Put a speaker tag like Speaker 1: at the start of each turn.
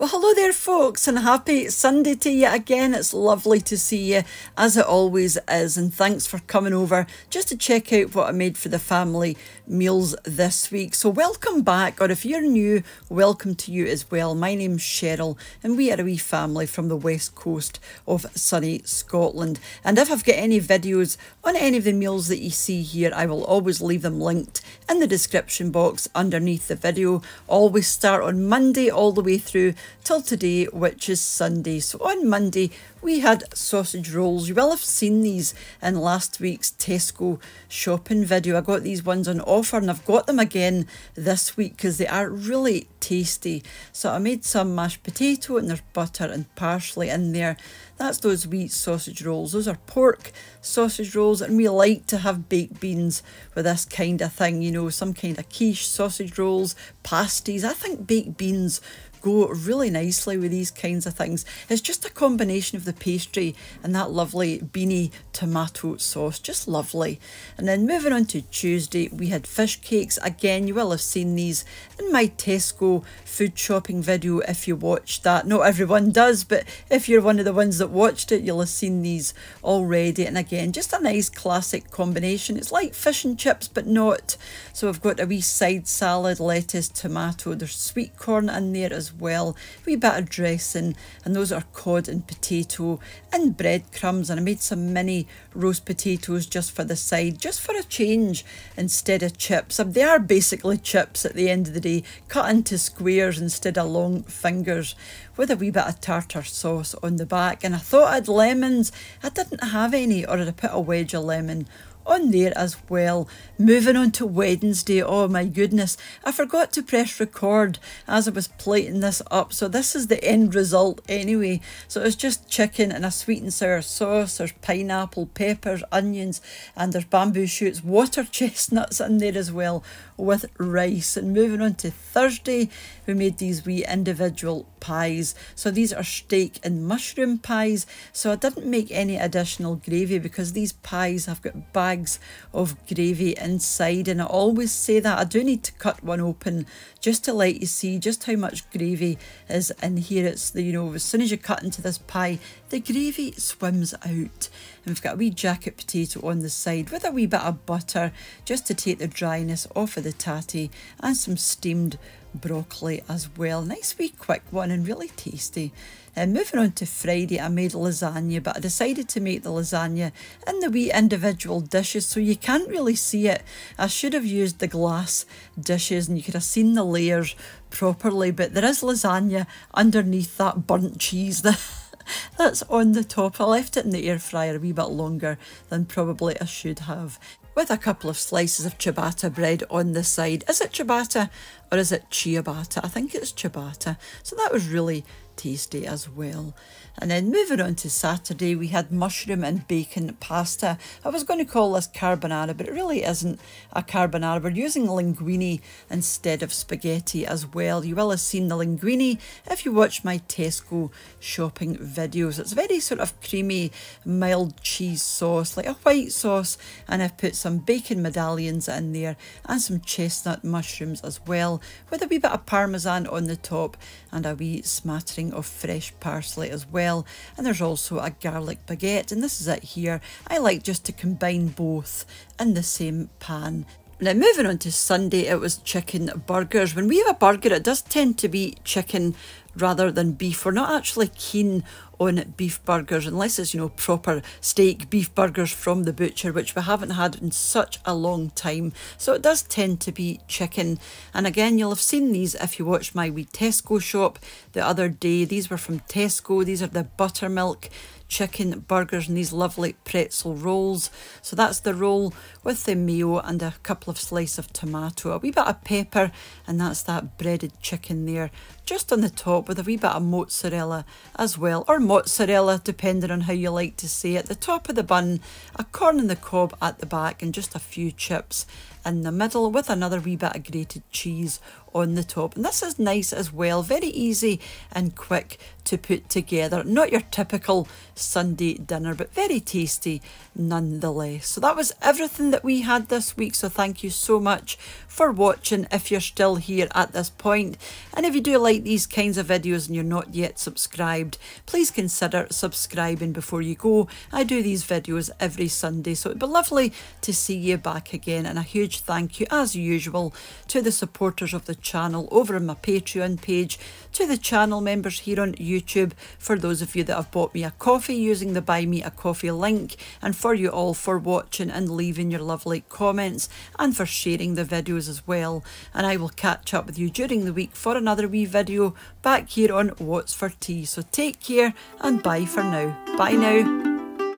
Speaker 1: Well, hello there, folks, and happy Sunday to you again. It's lovely to see you, as it always is, and thanks for coming over just to check out what I made for the family meals this week. So, welcome back, or if you're new, welcome to you as well. My name's Cheryl, and we are a wee family from the west coast of sunny Scotland. And if I've got any videos on any of the meals that you see here, I will always leave them linked in the description box underneath the video. Always start on Monday all the way through till today, which is Sunday. So on Monday, we had sausage rolls. You will have seen these in last week's Tesco shopping video. I got these ones on offer and I've got them again this week because they are really tasty. So I made some mashed potato and there's butter and parsley in there. That's those wheat sausage rolls. Those are pork sausage rolls and we like to have baked beans with this kind of thing, you know, some kind of quiche, sausage rolls, pasties. I think baked beans go really nicely with these kinds of things. It's just a combination of the pastry and that lovely beanie tomato sauce, just lovely. And then moving on to Tuesday, we had fish cakes. Again, you will have seen these in my Tesco food shopping video if you watched that. Not everyone does, but if you're one of the ones that watched it, you'll have seen these already. And again, just a nice classic combination. It's like fish and chips, but not. So I've got a wee side salad, lettuce, tomato. There's sweet corn in there as well. A wee bit of dressing, and those are cod and potato and breadcrumbs. And I made some mini roast potatoes just for the side, just for a change instead of chips. They are basically chips at the end of the day, cut into squares instead of long fingers with a wee bit of tartar sauce on the back. And I thought I'd lemons. I didn't have any, or I put a wedge of lemon on there as well. Moving on to Wednesday, oh my goodness, I forgot to press record as I was plating this up. So this is the end result anyway. So it's just chicken and a sweet and sour sauce. There's pineapple, peppers, onions, and there's bamboo shoots, water chestnuts in there as well with rice. And moving on to Thursday, we made these wee individual pies. So these are steak and mushroom pies. So I didn't make any additional gravy because these pies have got bags of gravy inside. And I always say that I do need to cut one open just to let you see just how much gravy is in here. It's the, you know, as soon as you cut into this pie, the gravy swims out. And we've got a wee jacket potato on the side with a wee bit of butter just to take the dryness off of the tatty and some steamed broccoli as well. Nice wee quick one and really tasty. And moving on to Friday, I made lasagna, but I decided to make the lasagna in the wee individual dishes so you can't really see it. I should have used the glass dishes and you could have seen the layers properly, but there is lasagna underneath that burnt cheese. that's on the top. I left it in the air fryer a wee bit longer than probably I should have with a couple of slices of ciabatta bread on the side. Is it ciabatta or is it ciabatta? I think it's ciabatta. So that was really tasty as well. And then moving on to Saturday, we had mushroom and bacon pasta. I was going to call this carbonara, but it really isn't a carbonara. We're using linguine instead of spaghetti as well. You will have seen the linguine if you watch my Tesco shopping videos. It's very sort of creamy, mild cheese sauce, like a white sauce. And I've put some bacon medallions in there and some chestnut mushrooms as well, with a wee bit of parmesan on the top and a wee smattering of fresh parsley as well well. And there's also a garlic baguette, and this is it here. I like just to combine both in the same pan. Now, moving on to Sunday, it was chicken burgers. When we have a burger, it does tend to be chicken rather than beef. We're not actually keen on beef burgers unless it's, you know, proper steak beef burgers from the butcher, which we haven't had in such a long time. So it does tend to be chicken. And again, you'll have seen these if you watched my wee Tesco shop the other day. These were from Tesco. These are the buttermilk chicken burgers and these lovely pretzel rolls. So that's the roll with the mayo and a couple of slices of tomato, a wee bit of pepper, and that's that breaded chicken there just on the top with a wee bit of mozzarella as well, or mozzarella depending on how you like to say it. The top of the bun, a corn on the cob at the back, and just a few chips in the middle with another wee bit of grated cheese on the top. And this is nice as well, very easy and quick to put together. Not your typical Sunday dinner, but very tasty nonetheless. So that was everything that we had this week. So thank you so much for watching if you're still here at this point. And if you do like these kinds of videos and you're not yet subscribed, please consider subscribing before you go. I do these videos every Sunday, so it'd be lovely to see you back again. And a huge thank you, as usual, to the supporters of the channel over on my Patreon page, to the channel members here on YouTube, for those of you that have bought me a coffee using the Buy Me a Coffee link, and for you all for watching and leaving your lovely comments and for sharing the videos as well. And I will catch up with you during the week for another wee video back here on What's for Tea. So take care and bye for now. Bye now.